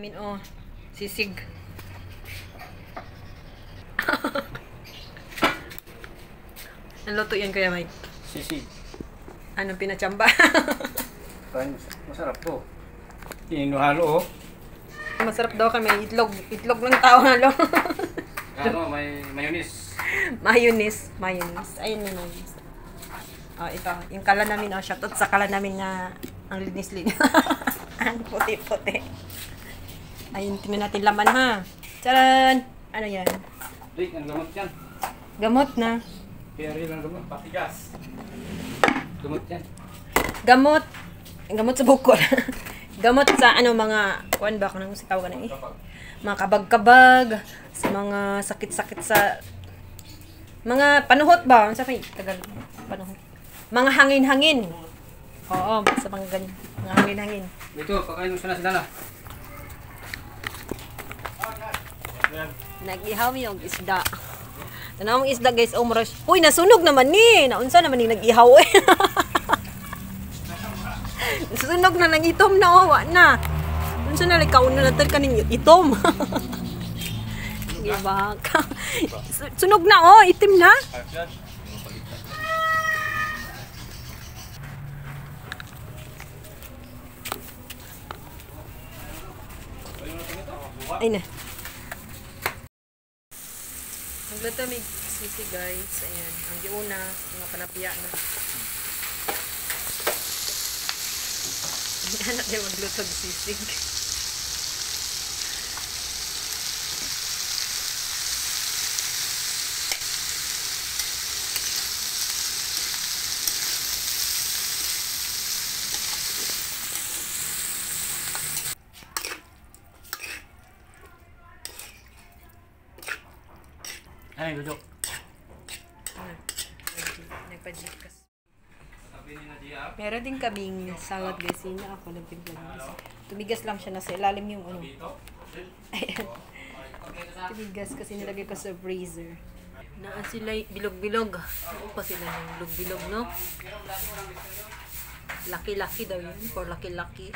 Amin oh, sisig. Ang luto yan Kuya Mike. Sisig. Anong pinachamba? Masarap to. Inuhalo oh. Masarap daw kami. Itlog. Itlog lang tao halo. Ano, may mayonnaise. mayonnaise. Mayonnaise. Ayun yung mayonnaise. Oh, ito. Yung kala namin, oh, shoutout sa kala namin na ang linis-linis. ang puti-puti. Ayun, tingnan natin laman ha. Charan! Ano yan? Di, ang gamot yan. Gamot na. Kaya rin ang gamot. Patigas. Gamot yan. Gamot. Gamot sa bukol. Gamot sa ano mga kuan ba kung si tawag na eh. Mga kabag-kabag, sa mga sakit-sakit sa mga panuhot ba? Ano sa may tagal panuhot. Mga hangin-hangin. Oo, sa mga ganyan. Mga hangin-hangin. Ito, pakain mo sana si Dana. Nag-ihaw yung isda. Tanawang isda guys, umrush. Uy, nasunog naman ni. Naunsa naman ni nag-ihaw eh. Nasunog na nang itom na oh, wa na. Unsa na likaw na natal kaning itom. Giba ka. Su- Sunog na oh, itim na. Ay na. Nagluto may sisi guys. Ayan. Ang giuna, mga panapya na. Anak niya magluto sisig. Ay, dudok. Nagpa-jikas. Meron din kaming salad guys. Yun na ako guys. Tumigas lang siya nasa ilalim yung ano. Ayan. Tumigas kasi nilagay ko sa freezer. Naa sila bilog-bilog. Pa sila ng bilog-bilog, no? Laki-laki daw yun. For laki-laki.